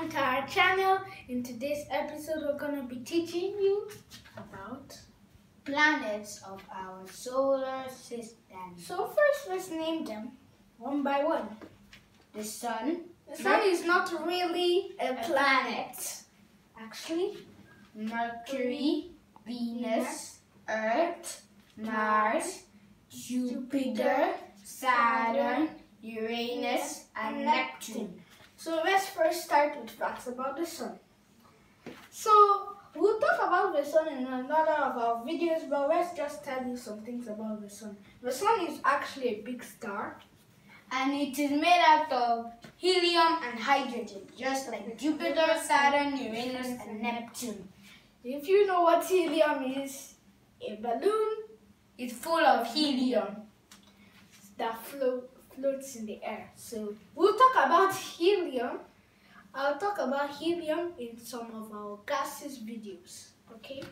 welcome to our channel. In today's episode, we're going to be teaching you about planets of our solar system. So first, let's name them one by one. The sun. The sun is not really a planet. Actually, Mercury, Venus, Earth, Mars, Jupiter, Saturn, Uranus, and Neptune. So let's first start with facts about the sun. So we'll talk about the sun in another of our videos, but let's just tell you some things about the sun. The sun is actually a big star. And it is made out of helium and hydrogen, just like Jupiter, Saturn, Uranus, and Neptune. If you know what helium is, a balloon is full of helium that float, floats in the air. So we'll talk about helium. I'll talk about helium in some of our gases videos. Okay.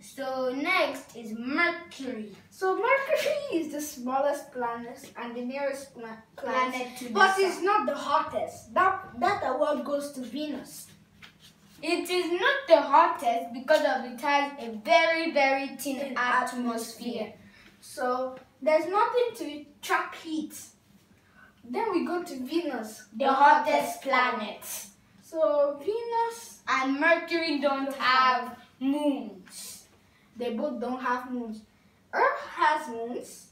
So next is Mercury. So Mercury is the smallest planet and the nearest pla planet, planet to but the it's not the hottest. That that award goes to Venus. It is not the hottest because of it has a very very thin Thin atmosphere. So there's nothing to trap heat. Then we go to Venus, The hottest planet. So Venus, And Mercury don't have moons. they both don't have moons. Earth has moons.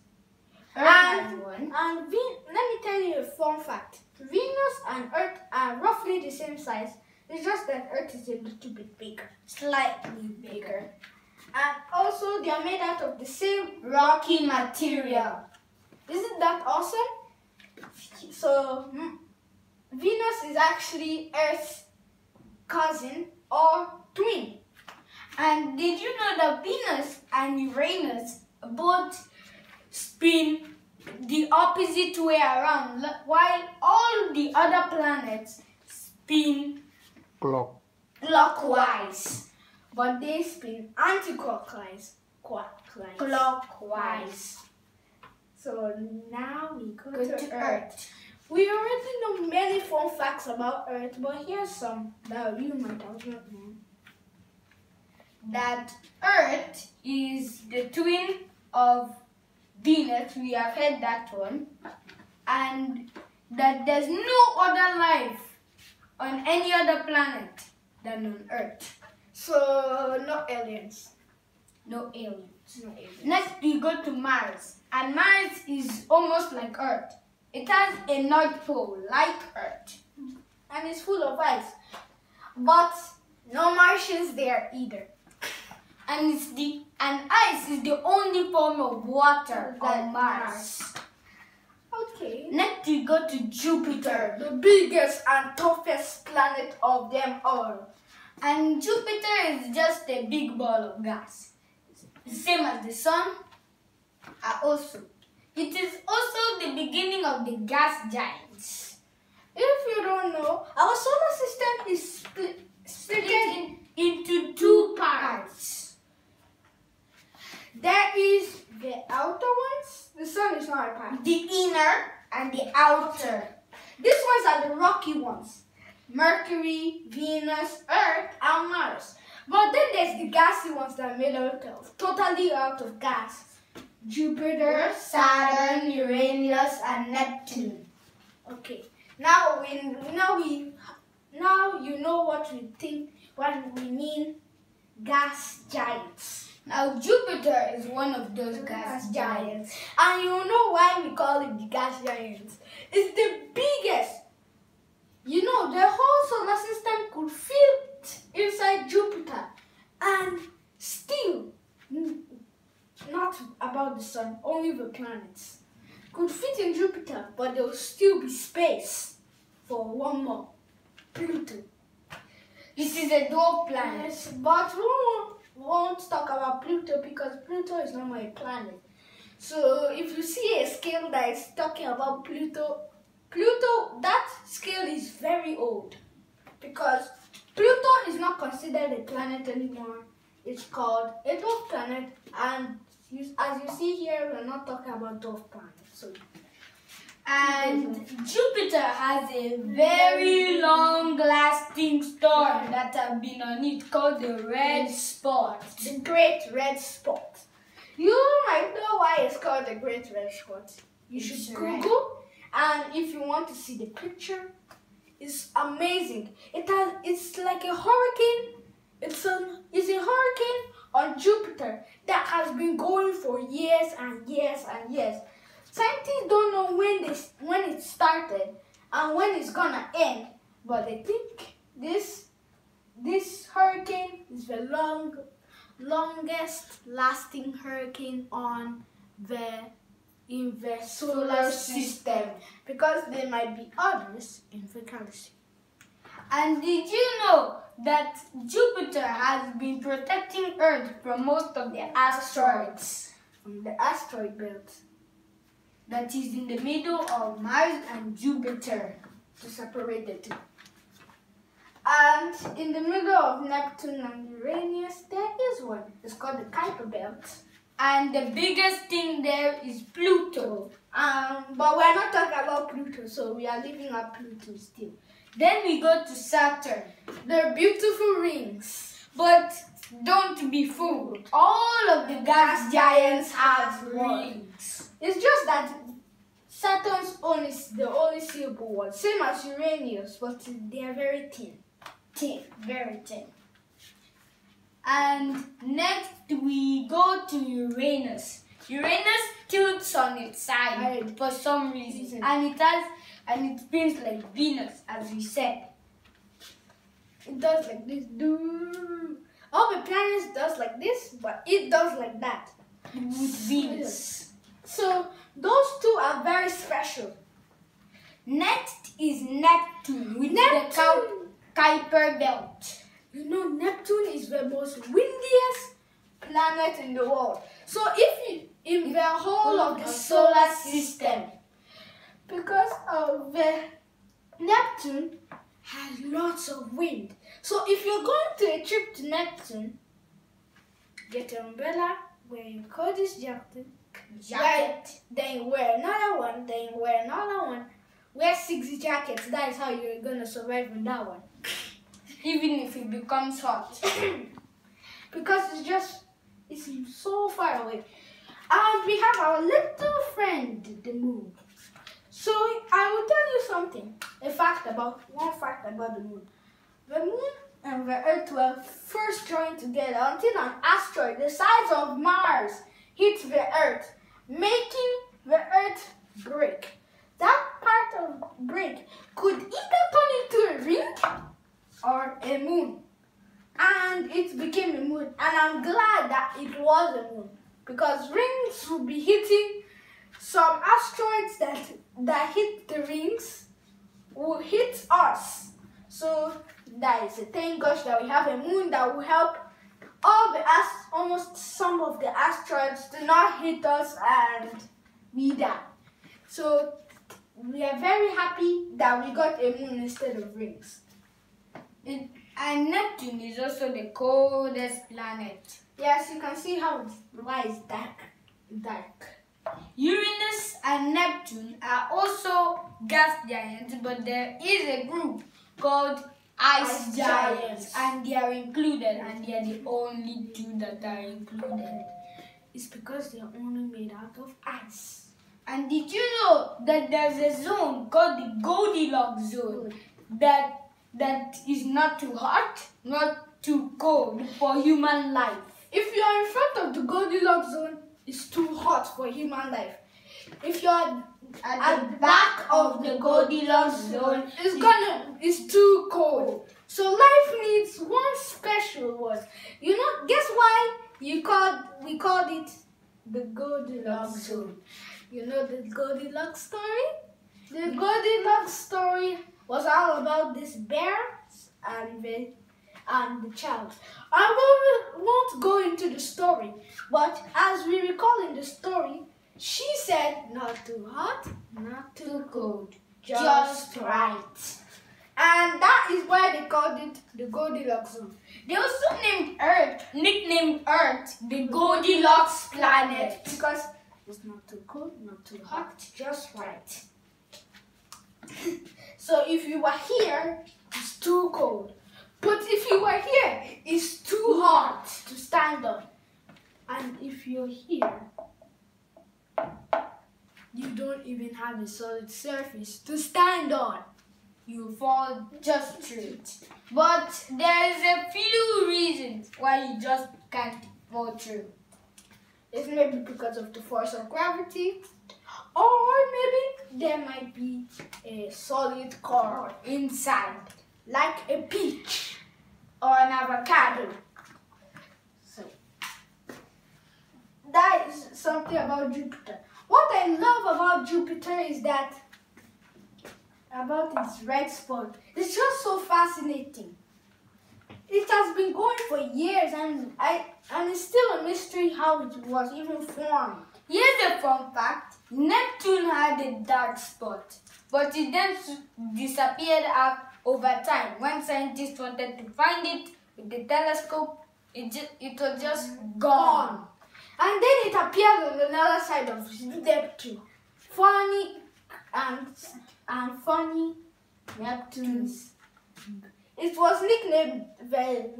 Earth And- has one. And let me tell you a fun fact. Venus and Earth are roughly the same size. It's just that Earth is a little bit bigger. Slightly bigger. And also they are made out of the same Rocky material. Isn't that awesome? So, mm, Venus is actually Earth's cousin or twin. And did you know that Venus and Uranus both spin the opposite way around, while all the other planets spin clock. clockwise? But they spin anti-clockwise. Clockwise. Clockwise. So now we go, Go to, to Earth. Earth. We already know many fun facts about Earth, but here's some that you might have not known. That Earth is the twin of Venus. We have heard that one. And that there's no other life on any other planet than on Earth. So, no aliens. No aliens. No aliens. Next, we go to Mars. And Mars is almost like Earth. It has a North Pole, like Earth. and it's full of ice. But no Martians there either. And it's the and ice is the only form of water on Mars. Okay. Next, we go to Jupiter. The biggest and toughest planet of them all. And Jupiter is just a big ball of gas. Same as the Sun. are also, it is also the beginning of the gas giants. If you don't know, our solar system is split, Split split in- into two parts. There is the outer ones. The sun is not a part. The inner and the outer. These ones are the rocky ones. Mercury, Venus, Earth, and Mars. But then there's the gassy ones that are made out of totally out of gas. Jupiter, Saturn, Uranus, and Neptune. Okay. Now we now we now you know what we think what we mean gas giants. Now Jupiter is one of those gas giants. And you know why we call it the gas giants. It's the biggest. You know, the whole solar system could fit inside Jupiter. And still, n- not about the sun, only the planets. Could fit in Jupiter, but there will still be space for one more. Pluto. It is a dwarf planet. Yes, but we won't, won't talk about Pluto because Pluto is not my planet. So if you see a scale that is talking about Pluto, Pluto, that scale is very old because Pluto is not considered a planet anymore. It's called a dwarf planet, and as you see here, we're not talking about dwarf planets. So And Jupiter has a very long lasting storm that has been on it called the red spot. The Great Red Spot. You might know why it's called the Great Red Spot. You should It's Google, and if you want to see the picture, it's amazing. It has, it's like a hurricane. It's an, it's a hurricane on Jupiter that has been going for years and years and years. Scientists don't know when this, when it started and when it's gonna end, but they think this, this hurricane is the long, longest lasting hurricane on the in the solar system because there might be others in the galaxy. And did you know that Jupiter has been protecting Earth from most of the asteroids From the asteroid belt that is in the middle of Mars and Jupiter? to separate the two. And in the middle of Neptune and Uranus, there is one. It's called the Kuiper belt. And the biggest thing there is Pluto. Um, but we're not Pluto, so we are leaving out Pluto still. Then we go to Saturn. They're beautiful rings. But don't be fooled. All of the gas giants have rings. It's just that Saturn's is the only seeable one, same as Uranus, but they are very thin. Thin, very thin. And next we go to Uranus. Uranus tilts on its side Right. for some reason. And it has and it spins like Venus, as we said. It does like this. Doo. All the planets does like this, but it does like that. With Venus. So those two are very special. Next is Neptune with the Kau- Kuiper belt. You know, Neptune is the most windiest planet in the world. So if you in the whole of the solar system, because of the Neptune has lots of wind. So if you're going to a trip to Neptune, get an umbrella, wear your coat's jacket, Jacket. then wear another one, then wear another one. Wear six jackets. That is how you're gonna survive on that one. Even if it becomes hot. because it's just it's so far away. And we have our little friend, the moon. So I will tell you something, a fact about one fact about the moon. The moon and the earth were first joined together until an asteroid the size of Mars hit the earth, making the earth break. That part of break could either turn into a ring or a moon and it became a moon. And I'm glad that it was a moon because rings will be hitting some asteroids that that hit the rings will hit us. So that is a thank gosh that we have a moon that will help all the ast- almost some of the asteroids to not hit us and we die. So we are very happy that we got a moon instead of rings. It, and Neptune is also the coldest planet. Yes, you can see how it's, why it's dark. Dark. Uranus and Neptune are also gas giants, but there is a group called ice, Ice giants, giants. and they are included, and they are the only two that are included. It's because they're only made out of ice. And did you know that there's a zone called the Goldilocks zone that that is not too hot, not too cold for human life? If you're in front of the Goldilocks zone, it's too hot for human life. If you're At, the back of the Goldilocks zone, it's gonna it's too cold. So life needs one special word. You know, guess why you called we called it the Goldilocks zone. You know the Goldilocks story? The Goldilocks story was all about this bear and the and the child. I won't go into the story, but as we recall in the story, she said not too hot, not too cold, just right. And that is why they called it the Goldilocks zone. They also named Earth, nicknamed Earth, the Goldilocks planet. Because it's not too cold, not too hot, just right. so if you were here, it's too cold. But if you were here, it's too hot to stand on. And if you're here, you don't even have a solid surface to stand on. You fall just straight. But there is a few reasons why you just can't fall through. It's maybe because of the force of gravity, or maybe there might be a solid core inside, like a peach or an avocado. So that is something about Jupiter. What I love about Jupiter is that about its red spot. It's just so fascinating. It has been going for years and I and it's still a mystery how it was even formed. Here's a fun fact. Neptune had a dark spot, but it then disappeared over time. When scientists wanted to find it with the telescope, it, ju- it was just gone. Gone. And then it appeared on another side of Neptune. Funny and and funny Neptune's. It was nicknamed the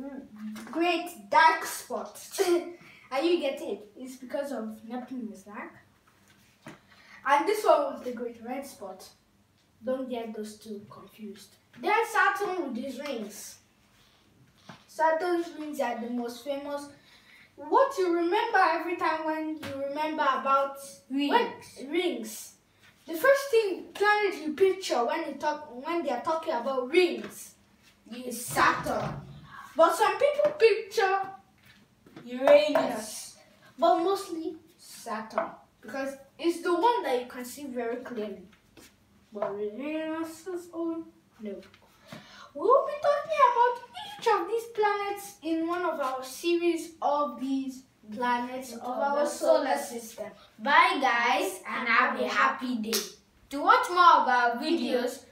Great Dark Spot. and you get it. It's because of Neptune is dark. And this one was the Great Red Spot. Don't get those two confused. There's Saturn with his rings. Saturn's rings are the most famous. What you remember every time when you remember about Rings. rings. The first thing planet you picture when you talk when they are talking about rings is Saturn. But some people picture Uranus, but mostly Saturn because it's the one that you can see very clearly. But Uranus's own, no. We'll be talking about each of these planets in one of our series of these planets of our solar system. Bye guys and have a happy day. To watch more of our videos,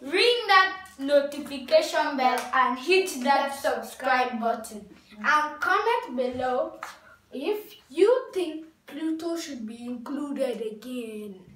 ring that notification bell and hit that subscribe button. And comment below if you think Pluto should be included again.